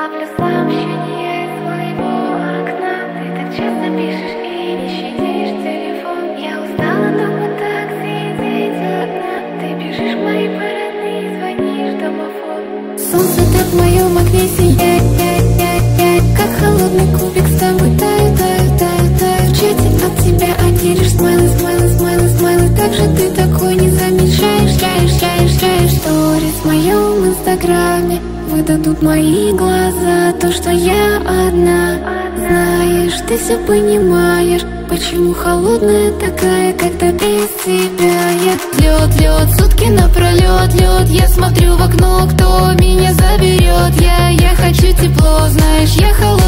Ловлю сообщение из своего окна. Ты так часто пишешь и не телефон. Я устала дома так сидеть одна. Ты бежишь мои парадны звонишь домофон. Солнце так в моем окне сияет Как холодный кубик с тобой. Таю, таю, таю, таю В чате от лишь смайлы, смайлы, смайлы, смайлы. Как же ты такой не замечаешь, чаешь, чаешь, чаешь. Сторис в моем инстаграме. Выдадут мои глаза. То, что я одна Знаешь, ты все понимаешь. Почему холодная такая, когда без тебя? Я лед, лед, сутки напролет, лед Я смотрю в окно, кто меня заберет Я, я хочу тепло, знаешь, я лед